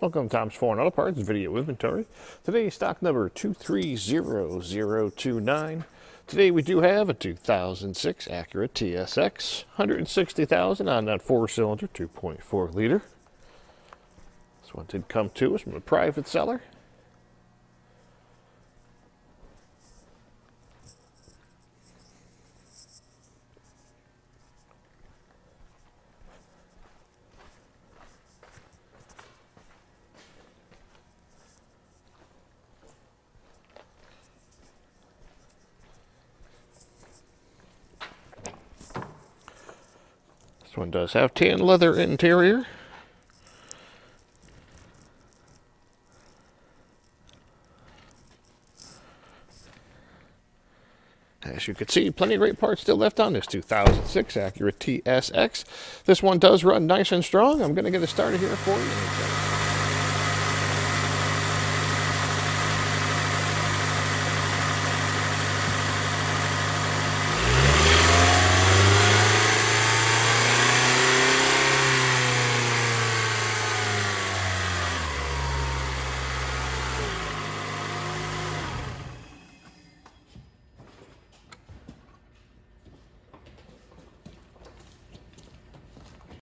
Welcome to Tom's Foreign Auto Parts Video Inventory. Today, stock number 230029. Today we do have a 2006 Acura TSX, 160,000 on that four-cylinder, 2.4 liter. This one did come to us from a private seller. This one does have tan leather interior. As you can see, plenty of great parts still left on this 2006 Acura TSX. This one does run nice and strong. I'm going to get it started here for you.